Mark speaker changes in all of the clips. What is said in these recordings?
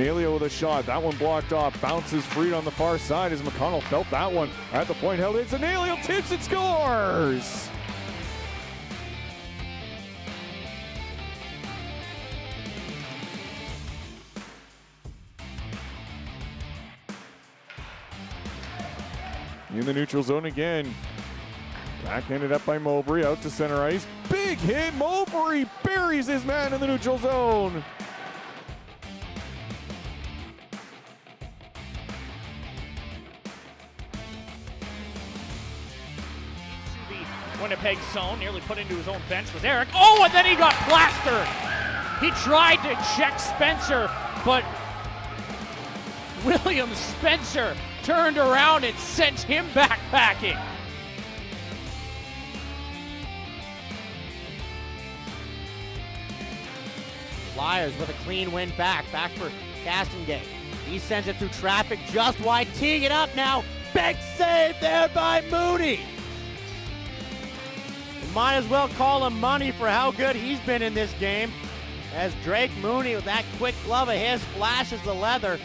Speaker 1: a shot. That one blocked off. Bounces free on the far side as McConnell felt that one at the point. Held it. An tips and scores. In the neutral zone again. Backhanded up by Mowbray, out to center ice. Big hit, Mowbray buries his man in the neutral zone.
Speaker 2: Winnipeg zone, nearly put into his own bench was Eric. Oh, and then he got plastered. He tried to check Spencer, but William Spencer turned around and sent him backpacking.
Speaker 3: Flyers with a clean win back. Back for Castengate. He sends it through traffic just wide. Teeing it up now. Big save there by Mooney. Might as well call him money for how good he's been in this game. As Drake Mooney with that quick glove of his flashes the leather.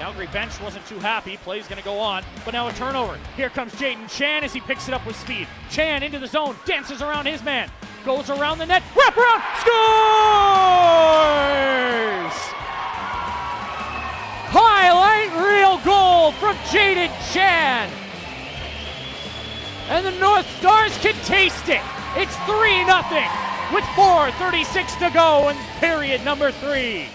Speaker 2: Calgary bench wasn't too happy. Play's going to go on, but now a turnover. Here comes Jaden Chan as he picks it up with speed. Chan into the zone, dances around his man, goes around the net, wrap around, scores! From Jaden Chan. And the North Stars can taste it. It's 3 0 with 4.36 to go in period number three.